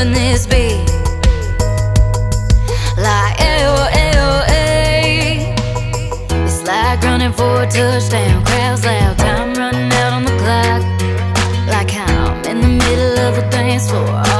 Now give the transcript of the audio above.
loving this beat. Like ayo, ayo, ay. It's like running for a touchdown. Crowds loud, time running out on the clock. Like I'm in the middle of a dance floor.